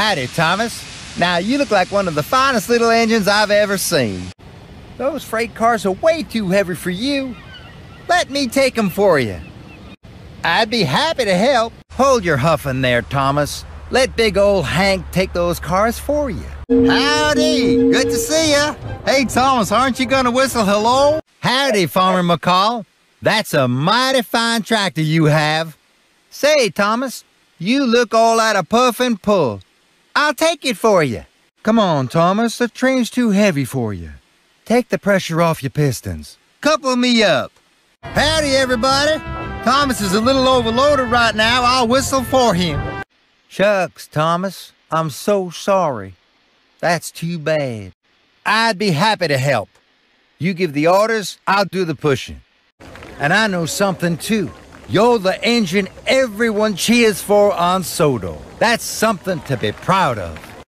Howdy, Thomas. Now, you look like one of the finest little engines I've ever seen. Those freight cars are way too heavy for you. Let me take 'em for you. I'd be happy to help. Hold your huffing there, Thomas. Let big old Hank take those cars for you. Howdy! Good to see ya. Hey, Thomas, aren't you gonna whistle hello? Howdy, Farmer McColl. That's a mighty fine tractor you have. Say, Thomas, you look all out of puff and pull. I'll take it for you. Come on, Thomas, the train's too heavy for you. Take the pressure off your pistons. Couple me up. Howdy, everybody. Thomas is a little overloaded right now. I'll whistle for him. Shucks, Thomas. I'm so sorry. That's too bad. I'd be happy to help. You give the orders, I'll do the pushing. And I know something too. You're the engine everyone cheers for on Sodor. That's something to be proud of.